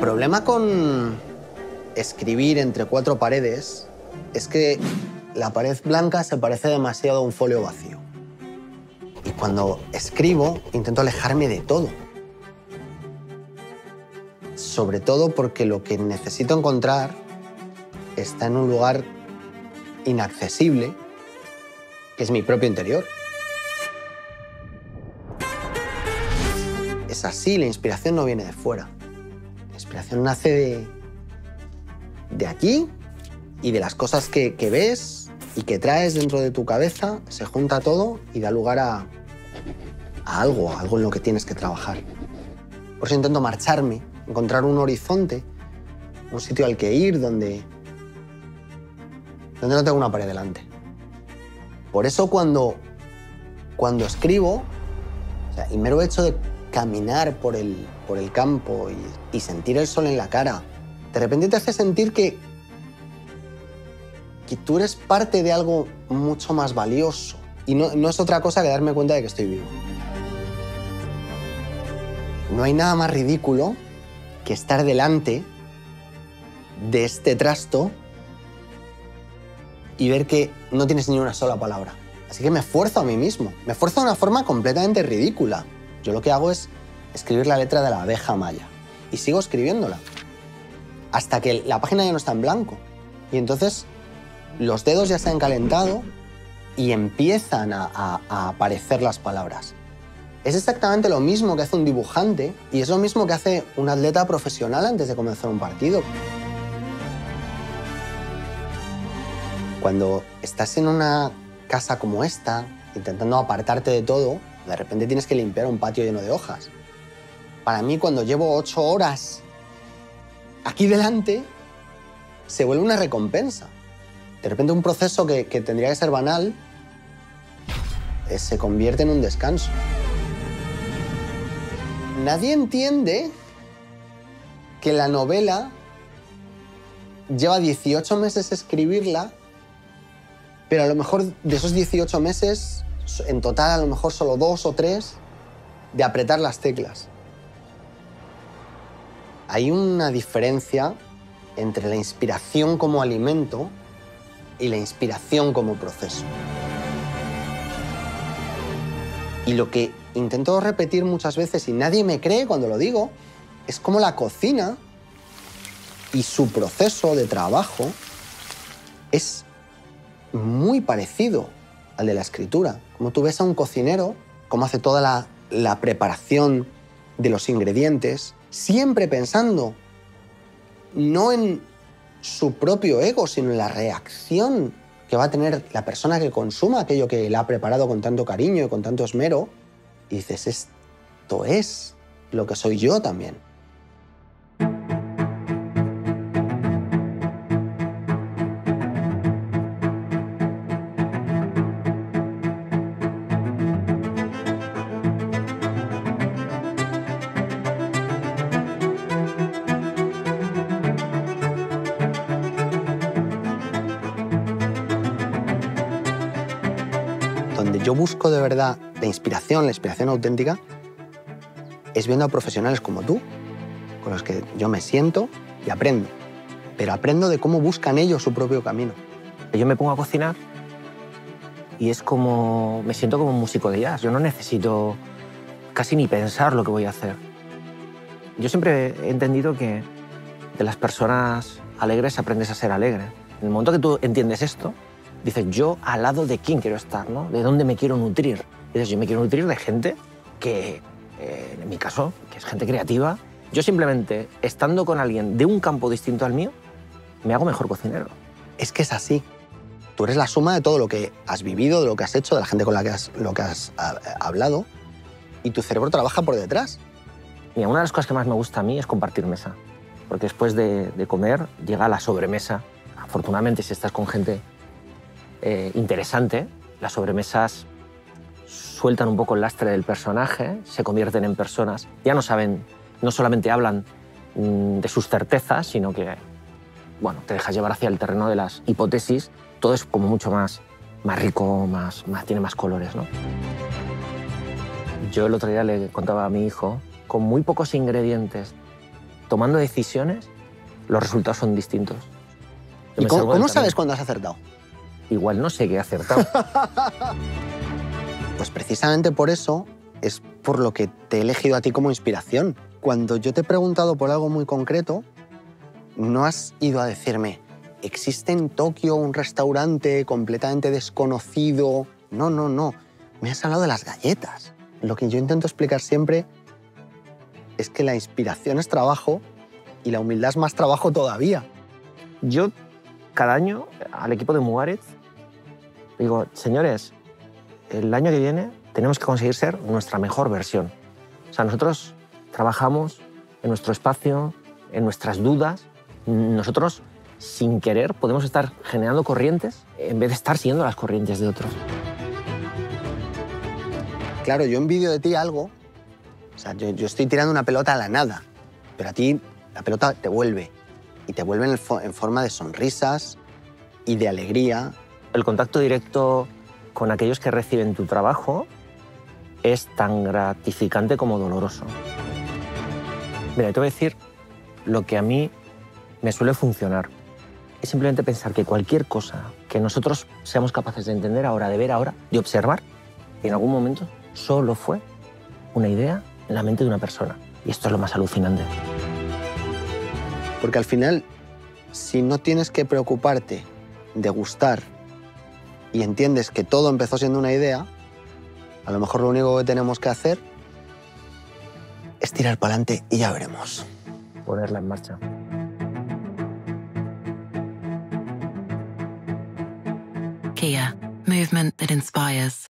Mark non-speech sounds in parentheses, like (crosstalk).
problema con escribir entre cuatro paredes es que la pared blanca se parece demasiado a un folio vacío. Y cuando escribo, intento alejarme de todo. Sobre todo porque lo que necesito encontrar está en un lugar inaccesible, que es mi propio interior. Es así, la inspiración no viene de fuera. Inspiración nace de, de aquí y de las cosas que, que ves y que traes dentro de tu cabeza, se junta todo y da lugar a, a algo, a algo en lo que tienes que trabajar. Por eso intento marcharme, encontrar un horizonte, un sitio al que ir donde, donde no tengo una pared delante. Por eso cuando, cuando escribo, o sea, el mero hecho de caminar por el, por el campo y, sentir el sol en la cara, de repente te hace sentir que, que tú eres parte de algo mucho más valioso. Y no, no es otra cosa que darme cuenta de que estoy vivo. No hay nada más ridículo que estar delante de este trasto y ver que no tienes ni una sola palabra. Así que me esfuerzo a mí mismo. Me esfuerzo de una forma completamente ridícula. Yo lo que hago es escribir la letra de la abeja maya. Y sigo escribiéndola. Hasta que la página ya no está en blanco. Y entonces los dedos ya se han calentado y empiezan a, a- a aparecer las palabras. Es exactamente lo mismo que hace un dibujante y es lo mismo que hace un atleta profesional antes de comenzar un partido. Cuando estás en una casa como esta, intentando apartarte de todo, de repente tienes que limpiar un patio lleno de hojas. Para mí, cuando llevo ocho horas aquí delante, se vuelve una recompensa. De repente un proceso que, tendría que ser banal eh, se convierte en un descanso. Nadie entiende que la novela lleva 18 meses escribirla, pero a lo mejor de esos 18 meses, en total a lo mejor solo dos o tres, de apretar las teclas. Hay una diferencia entre la inspiración como alimento y la inspiración como proceso. Y lo que intento repetir muchas veces y nadie me cree cuando lo digo, es como la cocina y su proceso de trabajo es muy parecido al de la escritura. Como tú ves a un cocinero, cómo hace toda la, la preparación de los ingredientes, siempre pensando no en su propio ego, sino en la reacción que va a tener la persona que consuma aquello que le ha preparado con tanto cariño y con tanto esmero. Y dices, esto es lo que soy yo también. Yo busco de verdad la inspiración, la inspiración auténtica, es viendo a profesionales como tú, con los que yo me siento y aprendo. Pero aprendo de cómo buscan ellos su propio camino. Yo me pongo a cocinar y es como. me siento como un músico de jazz. Yo no necesito casi ni pensar lo que voy a hacer. Yo siempre he entendido que de las personas alegres aprendes a ser alegre. En el momento que tú entiendes esto, dices, yo al lado de quién quiero estar, ¿no? ¿De dónde me quiero nutrir? Dices, yo me quiero nutrir de gente que, eh, en mi caso, que es gente creativa. Yo simplemente, estando con alguien de un campo distinto al mío, me hago mejor cocinero. Es que es así. Tú eres la suma de todo lo que has vivido, de lo que has hecho, de la gente con la que has, lo que has ah, hablado, y tu cerebro trabaja por detrás. Mira, una de las cosas que más me gusta a mí es compartir mesa. Porque después de, de comer llega la sobremesa. Afortunadamente, si estás con gente eh, interesante, las sobremesas sueltan un poco el lastre del personaje, se convierten en personas. Ya no saben, no solamente hablan mm, de sus certezas, sino que, bueno, te dejas llevar hacia el terreno de las hipótesis. Todo es como mucho más, más rico, más, más, tiene más colores, ¿no? Yo el otro día le contaba a mi hijo, con muy pocos ingredientes tomando decisiones, los resultados son distintos. ¿Y cómo, cómo sabes cuándo has acertado? Igual no sé qué he acertado. (laughs) pues precisamente por eso es por lo que te he elegido a ti como inspiración. Cuando yo te he preguntado por algo muy concreto, no has ido a decirme, ¿existe en Tokio un restaurante completamente desconocido? No, no, no. Me has hablado de las galletas. Lo que yo intento explicar siempre es que la inspiración es trabajo y la humildad es más trabajo todavía. Yo cada año al equipo de Muárez digo, señores, el año que viene tenemos que conseguir ser nuestra mejor versión. O sea, nosotros trabajamos en nuestro espacio, en nuestras dudas. Nosotros, sin querer, podemos estar generando corrientes en vez de estar siguiendo las corrientes de otros. Claro, yo envidio de ti algo. O sea, yo, estoy tirando una pelota a la nada, pero a ti la pelota te vuelve. Y te vuelve en forma de sonrisas y de alegría. El contacto directo con aquellos que reciben tu trabajo es tan gratificante como doloroso. Mira, te voy a decir lo que a mí me suele funcionar. Es simplemente pensar que cualquier cosa que nosotros seamos capaces de entender ahora, de ver ahora, de observar, en algún momento solo fue una idea en la mente de una persona. Y esto es lo más alucinante. Porque al final, si no tienes que preocuparte de gustar y entiendes que todo empezó siendo una idea, a lo mejor lo único que tenemos que hacer es tirar para adelante y ya veremos. Ponerla en marcha. Kia, movement that inspires.